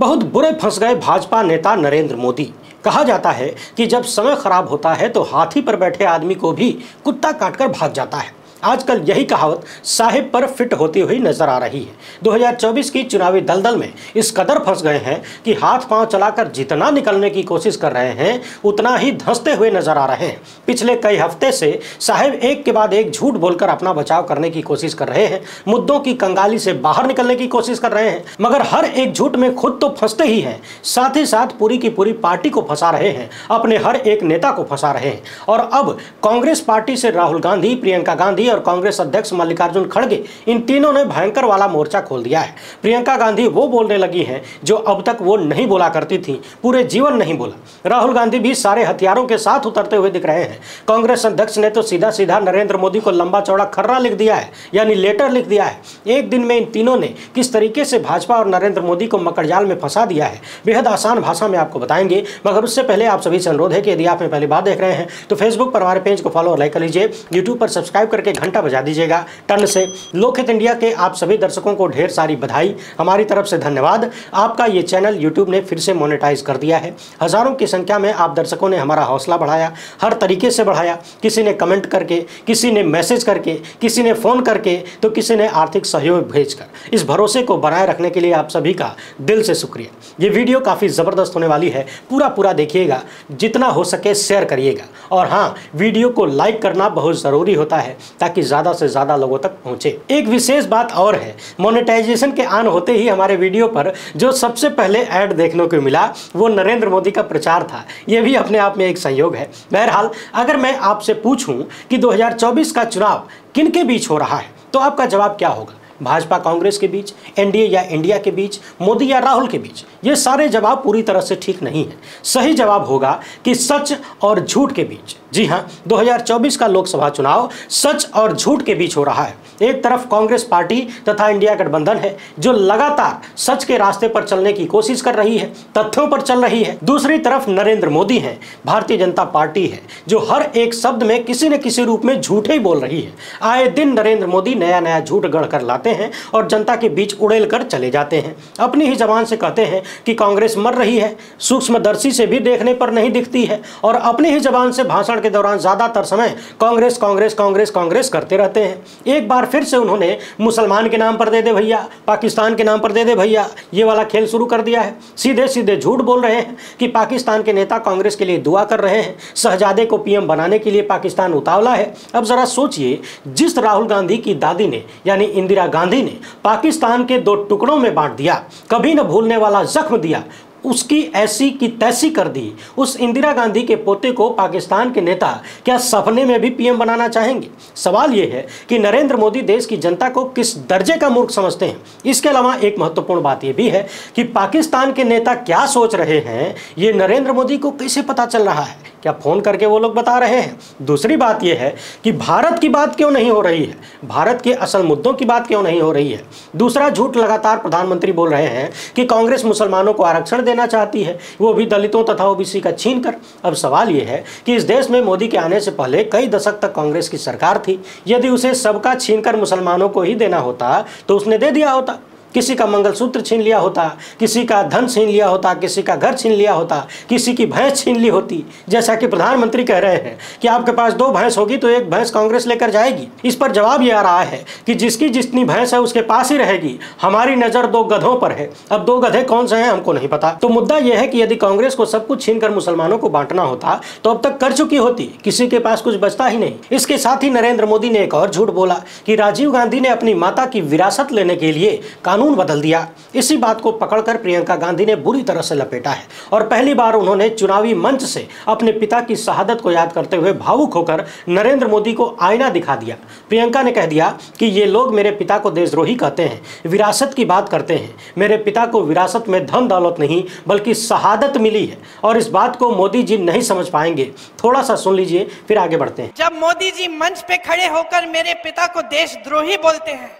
बहुत बुरे फंस गए भाजपा नेता नरेंद्र मोदी। कहा जाता है कि जब समय खराब होता है तो हाथी पर बैठे आदमी को भी कुत्ता काटकर भाग जाता है। आजकल यही कहावत साहिब पर फिट होती हुई नज़र आ रही है। 2024 की चुनावी दलदल में इस कदर फंस गए हैं कि हाथ पाँव चलाकर जितना निकलने की कोशिश कर रहे हैं, उतना ही धंसते हुए नज़र आ रहे हैं। पिछले कई हफ़्ते से साहिब एक के बाद एक झूठ बोलकर अपना बचाव करने की कोशिश कर रहे हैं, मुद्दों की कंगाली से बाहर निकलने की कोशिश कर रहे हैं, मगर हर एक झूठ में खुद तो फंसते ही हैं, साथ ही साथ पूरी की पूरी पार्टी को फंसा रहे हैं, अपने हर एक नेता को फंसा रहे हैं। और अब कांग्रेस पार्टी से राहुल गांधी, प्रियंका गांधी और कांग्रेस अध्यक्ष मल्लिकार्जुन खड़गे, इन तीनों ने भयंकर वाला मोर्चा खोल दिया है। प्रियंका गांधी वो बोलने लगी हैं जो अब तक वो नहीं बोला करती थी, पूरे जीवन नहीं बोला। राहुल गांधी भी सारे हथियारों के साथ उतरते हुए दिख रहे हैं। कांग्रेस अध्यक्ष ने तो सीधा सीधा नरेंद्र मोदी को लंबा चौड़ा खर्रा लिख दिया है, यानी लेटर लिख दिया है। एक दिन में इन तीनों ने किस तरीके से भाजपा और नरेंद्र मोदी को मकड़जाल में फंसा दिया है, बेहद आसान भाषा में आपको बताएँगे। मगर उससे पहले आप सभी से अनुरोध है कि यदि आप पहली बात देख रहे हैं तो फेसबुक पर हमारे पेज को फॉलो लाइक कर लीजिए यूट्यूब पर सब्सक्राइब करके घंटा बजा दीजिएगा। टन से लोकहित इंडिया के आप सभी दर्शकों को ढेर सारी बधाई। हमारी तरफ़ से धन्यवाद। आपका ये चैनल यूट्यूब ने फिर से मोनेटाइज कर दिया है। हज़ारों की संख्या में आप दर्शकों ने हमारा हौसला बढ़ाया, हर तरीके से बढ़ाया। किसी ने कमेंट करके, किसी ने मैसेज करके, किसी ने फ़ोन करके तो किसी ने आर्थिक सहयोग भेजकर। इस भरोसे को बनाए रखने के लिए आप सभी का दिल से शुक्रिया। ये वीडियो काफ़ी ज़बरदस्त होने वाली है। पूरा पूरा देखिएगा। जितना हो सके शेयर करिएगा। और हाँ वीडियो को लाइक करना बहुत ज़रूरी होता है, ताकि ज़्यादा से ज़्यादा लोगों तक पहुँचे। एक विशेष बात और है मोनेटाइजेशन के आन होते ही हमारे वीडियो पर जो सबसे पहले ऐड देखने को मिला, वो नरेंद्र मोदी का प्रचार था। ये भी अपने आप में एक संयोग है। बहरहाल, अगर मैं आपसे पूछूँ कि 2024 का चुनाव किन के बीच हो रहा है तो आपका जवाब क्या होगा? भाजपा कांग्रेस के बीच, एनडीए या इंडिया के बीच, मोदी या राहुल के बीच, ये सारे जवाब पूरी तरह से ठीक नहीं है। सही जवाब होगा कि सच और झूठ के बीच। जी हाँ 2024 का लोकसभा चुनाव सच और झूठ के बीच हो रहा है। एक तरफ़ कांग्रेस पार्टी तथा इंडिया गठबंधन है, जो लगातार सच के रास्ते पर चलने की कोशिश कर रही है, तथ्यों पर चल रही है। दूसरी तरफ़ नरेंद्र मोदी है, भारतीय जनता पार्टी है, जो हर एक शब्द में किसी न किसी रूप में झूठे ही बोल रही है। आए दिन नरेंद्र मोदी नया नया झूठ गढ़ कर लाते हैं और जनता के बीच उड़ेल कर चले जाते हैं। अपनी ही जबान से कहते हैं कि कांग्रेस मर रही है, सूक्ष्मदर्शी से भी देखने पर नहीं दिखती है और अपनी ही जबान से भाषण के दौरान ज़्यादातर समय कांग्रेस कांग्रेस कांग्रेस कांग्रेस करते रहते हैं। एक बार फिर से उन्होंने मुसलमान के नाम पर दे दे भैया, पाकिस्तान के नाम पर दे दे भैया, ये वाला खेल शुरू कर दिया है। सीधे सीधे झूठ बोल रहे हैं कि पाकिस्तान के नेता कांग्रेस के लिए दुआ कर रहे हैं। शहजादे को पीएम बनाने के लिए पाकिस्तान उतावला है। अब जरा सोचिए, जिस राहुल गांधी की दादी ने, यानी इंदिरा गांधी ने पाकिस्तान के दो टुकड़ों में बांट दिया। कभी न भूलने वाला जख्म दिया। उसकी ऐसी की तैसी कर दी। उस इंदिरा गांधी के पोते को पाकिस्तान के नेता क्या सपने में भी पीएम बनाना चाहेंगे? सवाल यह है कि नरेंद्र मोदी देश की जनता को किस दर्जे का मूर्ख समझते हैं? इसके अलावा एक महत्वपूर्ण बात यह भी है कि पाकिस्तान के नेता क्या सोच रहे हैं, ये नरेंद्र मोदी को कैसे पता चल रहा है? क्या फ़ोन करके वो लोग बता रहे हैं? दूसरी बात यह है कि भारत की बात क्यों नहीं हो रही है? भारत के असल मुद्दों की बात क्यों नहीं हो रही है? दूसरा झूठ लगातार प्रधानमंत्री बोल रहे हैं कि कांग्रेस मुसलमानों को आरक्षण देना चाहती है, वो भी दलितों तथा ओबीसी का छीन कर अब सवाल ये है कि इस देश में मोदी के आने से पहले कई दशक तक कांग्रेस की सरकार थी। यदि उसे सबका छीन कर मुसलमानों को ही देना होता तो उसने दे दिया होता। किसी का मंगलसूत्र छीन लिया होता, किसी का धन छीन लिया होता, किसी का घर छीन लिया होता, किसी की भैंस छीन ली होती। जैसा कि प्रधानमंत्री कह रहे हैं कि आपके पास दो भैंस होगी तो एक भैंस कांग्रेस लेकर जाएगी। इस पर जवाब ये आ रहा है कि जिसकी जितनी भैंस है उसके पास ही रहेगी। हमारी नज़र दो गधों पर है। अब दो गधे कौन से हैं हमको नहीं पता। तो मुद्दा यह है कि यदि कांग्रेस को सब कुछ छीन मुसलमानों को बांटना होता तो अब तक कर चुकी होती। किसी के पास कुछ बचता ही नहीं। इसके साथ ही नरेंद्र मोदी ने एक और झूठ बोला कि राजीव गांधी ने अपनी माता की विरासत लेने के लिए कानून बदल दिया। इसी बात को पकड़कर प्रियंका गांधी ने बुरी तरह से लपेटा है और पहली बार उन्होंने चुनावी मंच से अपने पिता की शहादत को याद करते हुए भावुक होकर नरेंद्र मोदी को आईना दिखा दिया। प्रियंका ने कह दिया कि ये लोग मेरे पिता को देशद्रोही कहते हैं, विरासत की बात करते हैं। मेरे पिता को विरासत में धन दौलत नहीं, बल्कि शहादत मिली है और इस बात को मोदी जी नहीं समझ पाएँगे। थोड़ा सा सुन लीजिए, फिर आगे बढ़ते हैं। जब मोदी जी मंच पे खड़े होकर मेरे पिता को देशद्रोही बोलते हैं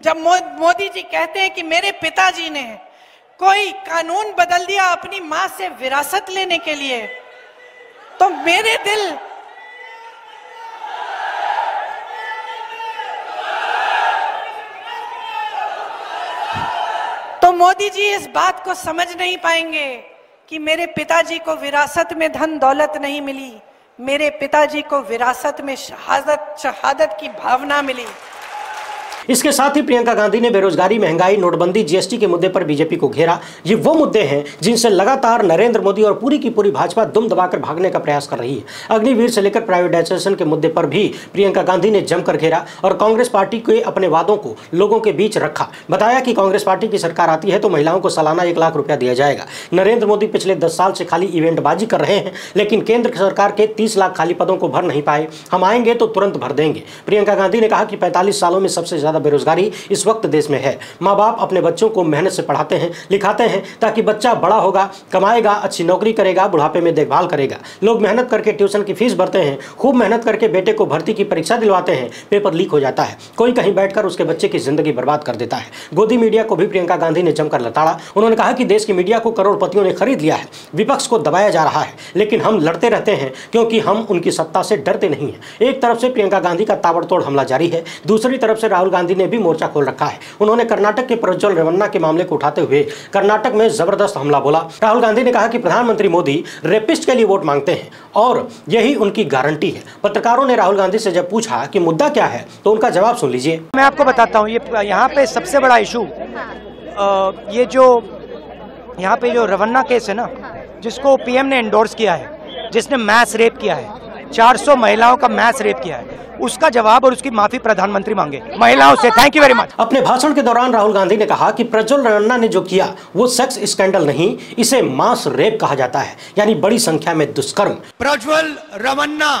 जब मोदी जी कहते हैं कि मेरे पिताजी ने कोई कानून बदल दिया अपनी माँ से विरासत लेने के लिए तो मेरे दिल तो मोदी जी इस बात को समझ नहीं पाएँगे कि मेरे पिताजी को विरासत में धन दौलत नहीं मिली, मेरे पिताजी को विरासत में शहादत शहादत की भावना मिली। इसके साथ ही प्रियंका गांधी ने बेरोजगारी, महँगाई, नोटबंदी जीएसटी के मुद्दे पर बीजेपी को घेरा। ये वो मुद्दे हैं जिनसे लगातार नरेंद्र मोदी और पूरी की पूरी भाजपा दुम दबाकर भागने का प्रयास कर रही है। अग्निवीर से लेकर प्राइवेटाइजेशन के मुद्दे पर भी प्रियंका गांधी ने जमकर घेरा और कांग्रेस पार्टी के अपने वादों को लोगों के बीच रखा। बताया कि कांग्रेस पार्टी की सरकार आती है तो महिलाओं को सालाना एक लाख रुपया दिया जाएगा। नरेंद्र मोदी पिछले दस साल से खाली इवेंटबाजी कर रहे हैं, लेकिन केंद्र सरकार के तीस लाख खाली पदों को भर नहीं पाए। हम आएँगे तो तुरंत भर देंगे। प्रियंका गांधी ने कहा कि पैंतालीस सालों में सबसे ज़्यादा बेरोजगारी इस वक्त देश में है। माँ बाप अपने बच्चों को मेहनत से पढ़ाते हैं, लिखाते हैं, ताकि बच्चा बड़ा होगा, कमाएगा, अच्छी नौकरी करेगा, बुढ़ापे में देखभाल करेगा। लोग मेहनत करके ट्यूशन की फ़ीस भरते हैं, खूब मेहनत करके बेटे को भर्ती की परीक्षा दिलवाते हैं, पेपर लीक हो जाता है। कोई कहीं बैठकर उसके बच्चे की ज़िंदगी बर्बाद कर देता है। गोदी मीडिया को भी प्रियंका गांधी ने जमकर लताड़ा। उन्होंने कहा कि देश की मीडिया को करोड़पतियों ने खरीद लिया है। विपक्ष को दबाया जा रहा है। लेकिन हम लड़ते रहते हैं, क्योंकि हम उनकी सत्ता से डरते नहीं हैं। एक तरफ़ से प्रियंका गांधी का ताबड़तोड़ हमला जारी है, दूसरी तरफ़ से राहुल गांधी ने भी मोर्चा खोल रखा है। उन्होंने कर्नाटक के प्रज्वल रेवन्ना के मामले को उठाते हुए कर्नाटक में ज़बरदस्त हमला बोला। राहुल गांधी ने कहा कि प्रधानमंत्री मोदी रेपिस्ट के लिए वोट मांगते हैं और यही उनकी गारंटी है। पत्रकारों ने राहुल गांधी से जब पूछा कि मुद्दा क्या है तो उनका जवाब सुन लीजिए। मैं आपको बताता हूँ, ये यहाँ पे सबसे बड़ा इशू ये जो, यहाँ पे जो रवन्ना केस है ना, जिसको पीएम ने एंडोर्स किया है, जिसने मैस रेप किया है 400 महिलाओं का मैस रेप किया है। उसका जवाब और उसकी माफ़ी प्रधानमंत्री मांगे। महिलाओं से थैंक यू वेरी मच अपने भाषण के दौरान राहुल गांधी ने कहा कि प्रज्वल रन्ना ने जो किया वो सेक्स स्कैंडल नहीं इसे मास रेप कहा जाता है यानी बड़ी संख्या में दुष्कर्म। प्रज्वल रवन्ना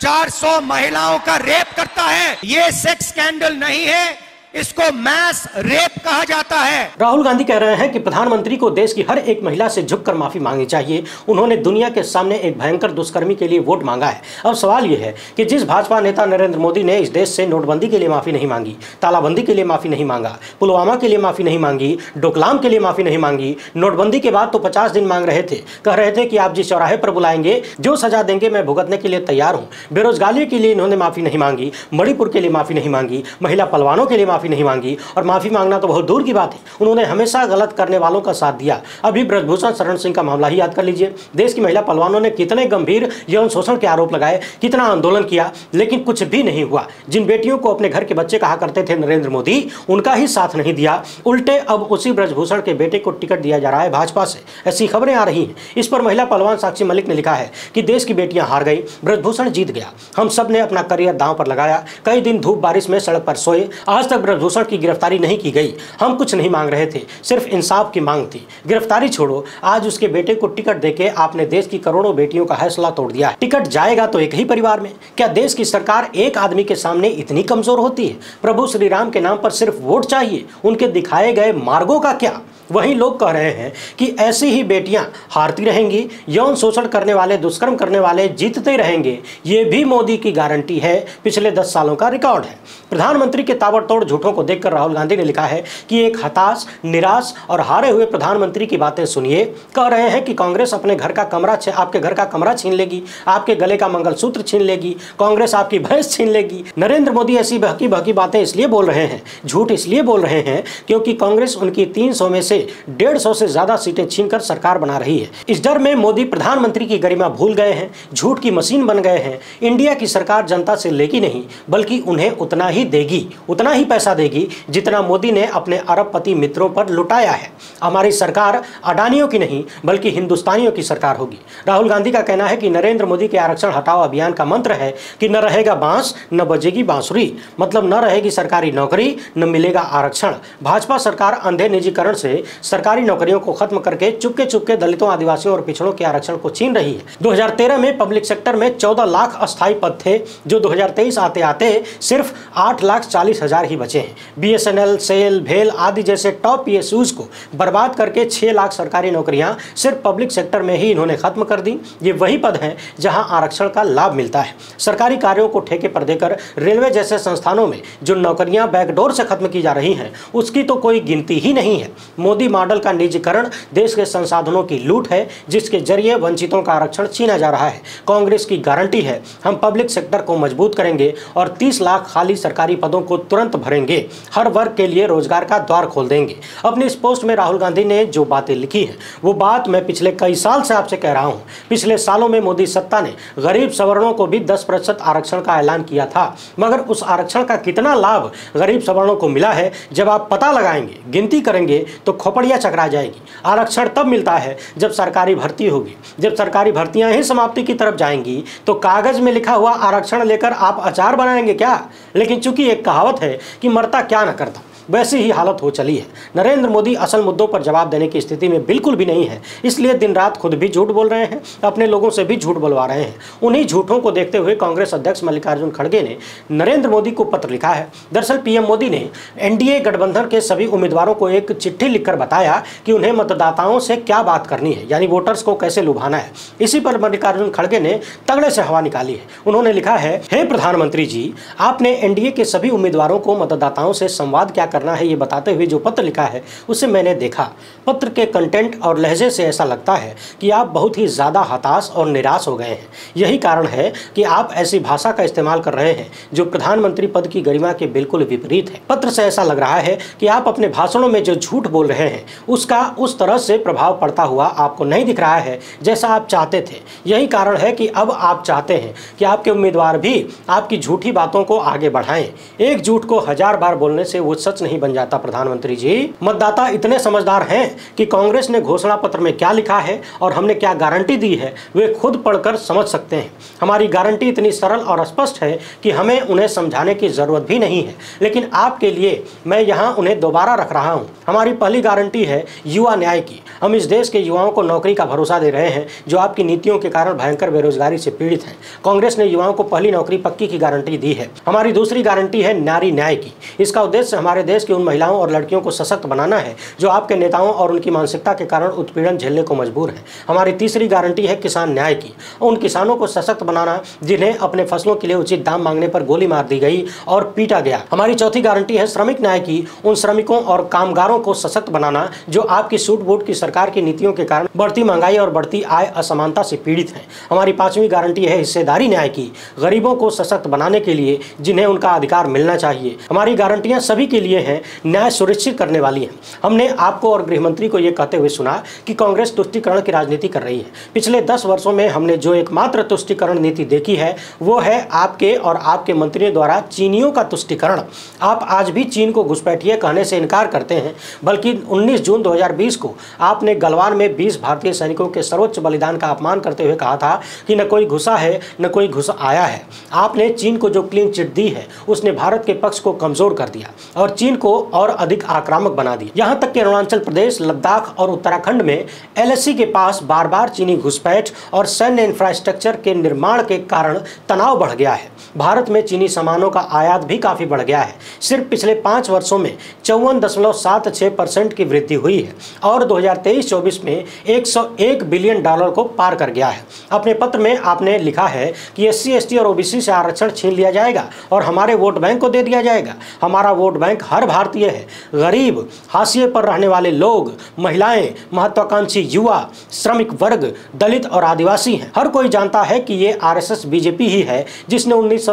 400 महिलाओं का रेप करता है। ये सेक्स स्कैंडल नहीं है इसको मैस रेप कहा जाता है। राहुल गांधी कह रहे हैं कि प्रधानमंत्री को देश की हर एक महिला से झुककर माफ़ी मांगनी चाहिए। उन्होंने दुनिया के सामने एक भयंकर दुष्कर्मी के लिए वोट मांगा है। अब सवाल यह है कि जिस भाजपा नेता नरेंद्र मोदी ने इस देश से नोटबंदी के लिए माफ़ी नहीं मांगी, तालाबंदी के लिए माफ़ी नहीं मांगा, पुलवामा के लिए माफ़ी नहीं मांगी, डोकलाम के लिए माफ़ी नहीं मांगी, नोटबंदी के बाद तो पचास दिन मांग रहे थे। कह रहे थे कि आप जिस चौराहे पर बुलाएँगे, जो सजा देंगे, मैं भुगतने के लिए तैयार हूँ। बेरोजगारी के लिए इन्होंने माफ़ी नहीं मांगी, मणिपुर के लिए माफ़ी नहीं मांगी, महिला पलवानों के लिए माफ़ी नहीं मांगी। और माफ़ी मांगना तो बहुत दूर की बात है। उन्होंने हमेशा गलत करने वालों का साथ दिया। अभी ब्रजभूषण शरण सिंह का मामला ही याद कर लीजिए। देश की महिला पहलवानों ने कितने गंभीर यौन शोषण के आरोप लगाए, कितना आंदोलन किया, लेकिन कुछ भी नहीं हुआ। जिन बेटियों को अपने घर के बच्चे कहा करते थे नरेंद्र मोदी, उनका ही साथ नहीं दिया। उल्टे अब उसी ब्रजभूषण के बेटे को टिकट दिया जा रहा है भाजपा से। ऐसी खबरें आ रही हैं। इस पर महिला पहलवान साक्षी मलिक ने लिखा है कि देश की बेटियाँ हार गई, ब्रजभूषण जीत गया। हम सबने अपना करियर दांव पर लगाया। कई दिन धूप बारिश में सड़क पर सोए। आज तक ब्रजभूषण की गिरफ्तारी नहीं की गई। हम कुछ नहीं मांग रहे थे, सिर्फ़ इंसाफ की मांग थी। गिरफ्तारी छोड़ो, आज उसके बेटे को टिकट देके आपने देश की करोड़ों बेटियों का हौसला तोड़ दिया है। टिकट जाएगा तो एक ही परिवार में। क्या देश की सरकार एक आदमी के सामने इतनी कमज़ोर होती है? प्रभु श्री राम के नाम पर सिर्फ़ वोट चाहिए? उनके दिखाए गए मार्गो का क्या? वहीं लोग कह रहे हैं कि ऐसी ही बेटियाँ हारती रहेंगी, यौन शोषण करने वाले, दुष्कर्म करने वाले जीतते रहेंगे। ये भी मोदी की गारंटी है। पिछले दस सालों का रिकॉर्ड है। प्रधानमंत्री के ताबड़तोड़ झूठों को देखकर राहुल गांधी ने लिखा है कि एक हताश, निराश और हारे हुए प्रधानमंत्री की बातें सुनिए। कह रहे हैं कि कांग्रेस अपने घर का कमरा आपके घर का कमरा छीन लेगी, आपके गले का मंगलसूत्र छीन लेगी, कांग्रेस आपकी भैंस छीन लेगी। नरेंद्र मोदी ऐसी बहकी बहकी बातें इसलिए बोल रहे हैं, झूठ इसलिए बोल रहे हैं क्योंकि कांग्रेस उनकी तीन सौ में से से डेढ़ सौ से ज़्यादा सीटें छीनकर सरकार बना रही है। इस डर में मोदी प्रधानमंत्री की गरिमा भूल गए हैं, झूठ की मशीन बन गए हैं। इंडिया की सरकार जनता से लेगी नहीं, बल्कि उन्हें उतना ही देगी, उतना ही पैसा देगी, जितना मोदी ने अपने अरबपति मित्रों पर लुटाया है। हमारी सरकार अडानियों की नहीं, बल्कि हिंदुस्तानियों की सरकार होगी। राहुल गांधी का कहना है कि नरेंद्र मोदी के आरक्षण हटाओ अभियान का मंत्र है कि न रहेगा बाँस, न बजेगी बांसुरी। मतलब न रहेगी सरकारी नौकरी, न मिलेगा आरक्षण। भाजपा सरकार अंधे निजीकरण से सरकारी नौकरियों को खत्म करके चुपके चुपके दलितों, आदिवासियों और पिछड़ों के आरक्षण को छीन रही है। 2013 में पब्लिक सेक्टर में 14 लाख अस्थायी पद थे, जो 2023 आते आते सिर्फ़ आठ लाख चालीस हज़ार ही बचे हैं। बीएसएनएल सेल, भेल आदि जैसे टॉप पी को बर्बाद करके छह लाख सरकारी नौकरियाँ सिर्फ़ पब्लिक सेक्टर में ही इन्होंने खत्म कर दी। ये वही पद हैं जहाँ आरक्षण का लाभ मिलता है। सरकारी कार्यों को ठेके पर देकर रेलवे जैसे संस्थानों में जो नौकरियाँ बैकडोर से खत्म की जा रही हैं, उसकी तो कोई गिनती ही नहीं है। मोदी मॉडल का निजीकरण देश के संसाधनों की लूट है, जिसके ज़रिए वंचितों का आरक्षण छीना जा रहा है। कांग्रेस की गारंटी है, हम पब्लिक सेक्टर को मज़बूत करेंगे और 30 लाख खाली सरकारी पदों को तुरंत भरेंगे। हर वर्ग के लिए रोज़गार का द्वार खोल देंगे। अपनी इस पोस्ट में राहुल गांधी ने जो बातें लिखी हैं, वो बात मैं पिछले कई साल से आपसे कह रहा हूँ। पिछले सालों में मोदी सत्ता ने गरीब सवर्णों को भी दस प्रतिशत आरक्षण का ऐलान किया था, मगर उस आरक्षण का कितना लाभ गरीब सवर्णों को मिला है, जब आप पता लगाएँगे, गिनती करेंगे तो खोपड़िया चकरा जाएगी। आरक्षण तब मिलता है जब सरकारी भर्ती होगी। जब सरकारी भर्तियाँ ही समाप्ति की तरफ़ जाएँगी तो कागज़ में लिखा हुआ आरक्षण लेकर आप अचार बनाएँगे क्या? लेकिन चूँकि एक कहावत है कि मरता क्या ना करता। वैसी ही हालत हो चली है। नरेंद्र मोदी असल मुद्दों पर जवाब देने की स्थिति में बिल्कुल भी नहीं है, इसलिए दिन रात खुद भी झूठ बोल रहे हैं, अपने लोगों से भी झूठ बोलवा रहे हैं। उन्हीं झूठों को देखते हुए कांग्रेस अध्यक्ष मल्लिकार्जुन खड़गे ने नरेंद्र मोदी को पत्र लिखा है। दरअसल पीएम मोदी ने एनडीए गठबंधन के सभी उम्मीदवारों को एक चिट्ठी लिखकर बताया कि उन्हें मतदाताओं से क्या बात करनी है, यानी वोटर्स को कैसे लुभाना है। इसी पर मल्लिकार्जुन खड़गे ने तगड़े से हवा निकाली है। उन्होंने लिखा है, हे प्रधानमंत्री जी, आपने एनडीए के सभी उम्मीदवारों को मतदाताओं से संवाद क्या करना है, ये बताते हुए जो पत्र लिखा है, उसे मैंने देखा। पत्र के कंटेंट और लहजे से ऐसा लगता है कि आप बहुत ही ज़्यादा हताश और निराश हो गए हैं। यही कारण है कि आप ऐसी भाषा का इस्तेमाल कर रहे हैं, जो प्रधानमंत्री पद की गरिमा के बिल्कुल विपरीत है। पत्र से ऐसा लग रहा है कि आप अपने भाषणों में जो झूठ बोल रहे हैं, उसका उस तरह से प्रभाव पड़ता हुआ आपको नहीं दिख रहा है, जैसा आप चाहते थे। यही कारण है कि अब आप चाहते हैं कि आपके उम्मीदवार भी आपकी झूठी बातों को आगे बढ़ाएँ। एक झूठ को हज़ार बार बोलने से वो सच नहीं बन जाता, प्रधानमंत्री जी। मतदाता इतने समझदार हैं कि कांग्रेस ने घोषणा पत्र में क्या लिखा है और हमने क्या गारंटी दी है, वे खुद पढ़कर समझ सकते हैं। हमारी गारंटी इतनी सरल और स्पष्ट है कि हमें उन्हें समझाने की ज़रूरत भी नहीं है। लेकिन आपके लिए मैं यहाँ उन्हें दोबारा रख रहा हूँ। हमारी पहली गारंटी है युवा न्याय की। हम इस देश के युवाओं को नौकरी का भरोसा दे रहे हैं, जो आपकी नीतियों के कारण भयंकर बेरोजगारी से पीड़ित हैं। कांग्रेस ने युवाओं को पहली नौकरी पक्की की गारंटी दी है। हमारी दूसरी गारंटी है नारी न्याय की। इसका उद्देश्य हमारे देश की उन महिलाओं और लड़कियों को सशक्त बनाना है, जो आपके नेताओं और उनकी मानसिकता के कारण उत्पीड़न झेलने को मजबूर है। हमारी तीसरी गारंटी है किसान न्याय की। उन किसानों को सशक्त बनाना, जिन्हें अपने फ़सलों के लिए उचित दाम मांगने पर गोली मार दी गई और पीटा गया। हमारी चौथी गारंटी है श्रमिक न्याय की। उन श्रमिकों और कामगारों को सशक्त बनाना, जो आपकी सूट बूट की सरकार की नीतियों के कारण बढ़ती महँगाई और बढ़ती आय असमानता से पीड़ित हैं। हमारी पांचवी गारंटी है हिस्सेदारी न्याय की। गरीबों को सशक्त बनाने के लिए, जिन्हें उनका अधिकार मिलना चाहिए। हमारी गारंटियाँ सभी के लिए हैं, न्याय सुनिश्चित करने वाली हैं। हमने आपको और गृह मंत्री को यह कहते हुए सुना कि कांग्रेस तुष्टिकरण की राजनीति कर रही है। पिछले दस वर्षों में हमने जो एकमात्र तुष्टिकरण नीति देखी है, वो है आपके और आपके मंत्रियों द्वारा चीनियों का तुष्टिकरण। आप आज भी चीन को घुसपैठिए कहने से इनकार करते हैं, बल्कि 19 जून 2020 को आपने गलवान में 20 भारतीय सैनिकों के सर्वोच्च बलिदान का अपमान करते हुए कहा था कि न कोई घुसा है, न कोई घुस आया है। आपने चीन को जो क्लीन चिट दी है, उसने भारत के पक्ष को कमज़ोर कर दिया। और चीन को और अधिक आक्रामक बना दिया। यहाँ तक कि अरुणाचल प्रदेश, लद्दाख और उत्तराखंड में एल के पास बार बार चीनी घुसपैठ और सैन्य इंफ्रास्ट्रक्चर के निर्माण के कारण तनाव बढ़ गया है। भारत में चीनी सामानों का आयात भी काफ़ी बढ़ गया है। सिर्फ़ पिछले पाँच वर्षों में चौवन दशमलव सात छः परसेंट की वृद्धि हुई है और 2023-24 में 101 बिलियन डॉलर को पार कर गया है। अपने पत्र में आपने लिखा है कि एस सी और ओबीसी से आरक्षण छीन लिया जाएगा और हमारे वोट बैंक को दे दिया जाएगा। हमारा वोट बैंक हर भारतीय है। गरीब, हाशिए पर रहने वाले लोग, महिलाएँ, महत्वाकांक्षी युवा, श्रमिक वर्ग, दलित और आदिवासी हैं। हर कोई जानता है कि ये आरएसएस, बीजेपी ही है, जिसने उन्नीस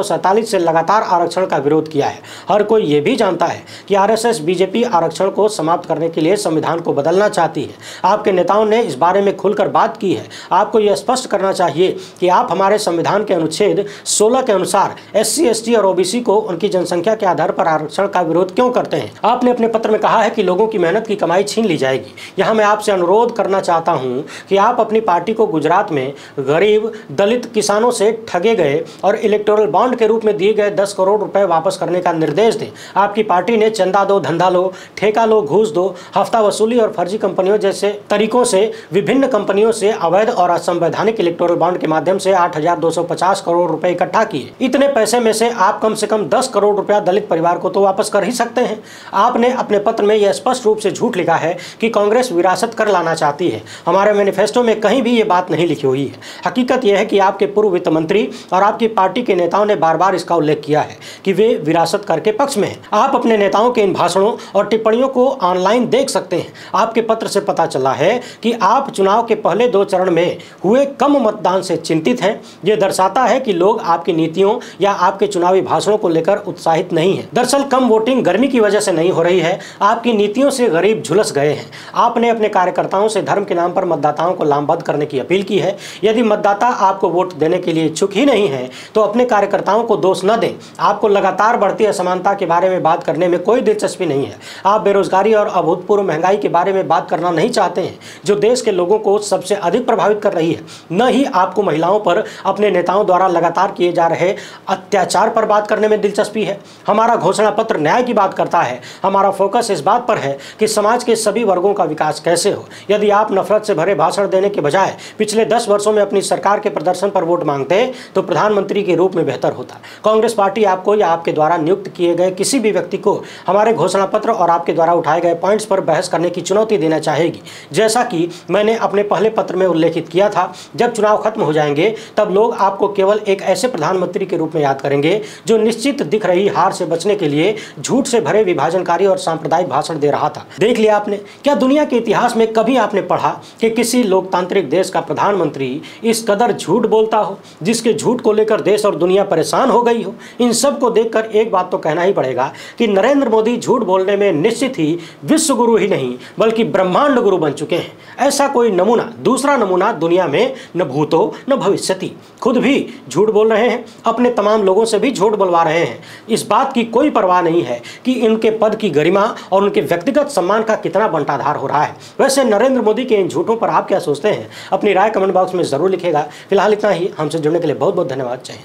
से लगातार आरक्षण का विरोध किया है। हर कोई ये भी जानता है कि आरएसएस, बीजेपी आरक्षण को समाप्त करने के लिए संविधान को बदलना चाहती है। आपके नेताओं ने इस बारे में खुलकर बात की है। आपको यह स्पष्ट करना चाहिए कि आप हमारे संविधान के अनुच्छेद 16 के अनुसार एस सी और ओबीसी को उनकी जनसंख्या के आधार पर आरक्षण का विरोध क्यों करते हैं। आपने अपने पत्र में कहा है कि लोगों की मेहनत की कमाई छीन ली जाएगी। यहाँ मैं आपसे अनुरोध करना चाहता हूँ कि आप अपनी पार्टी को गुजरात में गरीब दलित किसानों से ठगे गए और इलेक्टोरल बॉन्ड के रूप में दिए गए दस करोड़ रुपए वापस करने का निर्देश दें। आपकी पार्टी ने चंदा दो धंधा लो ठेका लो घूस दो हफ़्ता वसूली और फर्जी कंपनियों जैसे तरीकों से विभिन्न कंपनियों से अवैध और असंवैधानिक इलेक्टोरल बॉन्ड के माध्यम से 8,250 करोड़ रुपए इकट्ठा किए। इतने पैसे में से आप कम से कम 10 करोड़ रुपया दलित परिवार को तो वापस कर ही सकते चाहते हैं आपने अपने पत्र में यह स्पष्ट रूप से झूठ लिखा है कि कांग्रेस विरासत कर लाना चाहती है। हमारे मैनिफेस्टो में कहीं भी ये बात नहीं लिखी हुई है। हकीकत यह है कि आपके पूर्व वित्त मंत्री और आपकी पार्टी के नेताओं ने बार बार इसका उल्लेख किया है कि वे विरासत कर के पक्ष में हैं। आप अपने नेताओं के इन भाषणों और टिप्पणियों को ऑनलाइन देख सकते हैं। आपके पत्र से पता चला है कि आप चुनाव के पहले दो चरण में हुए कम मतदान से चिंतित हैं। ये दर्शाता है कि लोग आपकी नीतियों या आपके चुनावी भाषणों को लेकर उत्साहित नहीं है। दरअसल कम वोटिंग गर्मी की वजह से नहीं हो रही है। आपकी नीतियों से गरीब झुलस गए हैं। आपने अपने कार्यकर्ताओं से धर्म के नाम पर मतदाताओं को लामबद्ध करने की अपील की है। यदि मतदाता आपको वोट देने के लिए इच्छुक ही नहीं है तो अपने कार्यकर्ताओं को दोष न दें। आपको लगातार बढ़ती असमानता के बारे में बात करने में कोई दिलचस्पी नहीं है। आप बेरोजगारी और अभूतपूर्व महँगाई के बारे में बात करना नहीं चाहते हैं, जो देश के लोगों को सबसे अधिक प्रभावित कर रही है। न ही आपको महिलाओं पर, अपने नेताओं द्वारा लगातार किए जा रहे अत्याचार पर बात करने में दिलचस्पी है। हमारा घोषणा पत्र न्याय की बात करता है। हमारा फोकस इस बात पर है कि समाज के सभी वर्गों का विकास कैसे हो। यदि आप नफरत से भरे भाषण देने के बजाय पिछले दस वर्षों में अपनी सरकार के प्रदर्शन पर वोट मांगते तो प्रधानमंत्री के रूप में बेहतर होता। कांग्रेस पार्टी आपको या आपके द्वारा नियुक्त किए गए किसी भी व्यक्ति को हमारे घोषणा पत्र और आपके द्वारा उठाए गए पॉइंट्स पर बहस करने की चुनौती देना चाहेगी। जैसा कि मैंने अपने पहले पत्र में उल्लेखित किया था, जब चुनाव खत्म हो जाएँगे, तब लोग आपको केवल एक ऐसे प्रधानमंत्री के रूप में याद करेंगे, जो निश्चित दिख रही हार से बचने के लिए झूठ से भरे विभाजनकारी और सांप्रदायिक भाषण दे रहा था। देख लिया आपने, क्या दुनिया के इतिहास में कभी आपने पढ़ा कि किसी लोकतांत्रिक देश का प्रधानमंत्री इस कदर झूठ बोलता हो, जिसके झूठ को लेकर देश और दुनिया परेशान हो गई हो? इन सबको देखकर एक बात तो कहना ही पड़ेगा कि नरेंद्र मोदी झूठ बोलने में निश्चित ही विश्व गुरु ही नहीं, बल्कि ब्रह्मांड गुरु बन चुके हैं। ऐसा कोई नमूना, दूसरा नमूना दुनिया में न भूतो, न भविष्यति। खुद भी झूठ बोल रहे हैं, अपने तमाम लोगों से भी झूठ बोलवा रहे हैं। इस बात की कोई परवाह नहीं है कि इनके पद की गरिमा और उनके व्यक्तिगत सम्मान का कितना बंटाधार हो रहा है। वैसे नरेंद्र मोदी के इन झूठों पर आप क्या सोचते हैं? अपनी राय कमेंट बॉक्स में ज़रूर लिखेगा। फ़िलहाल इतना ही, हमसे जुड़ने के लिए बहुत बहुत धन्यवाद चाहिए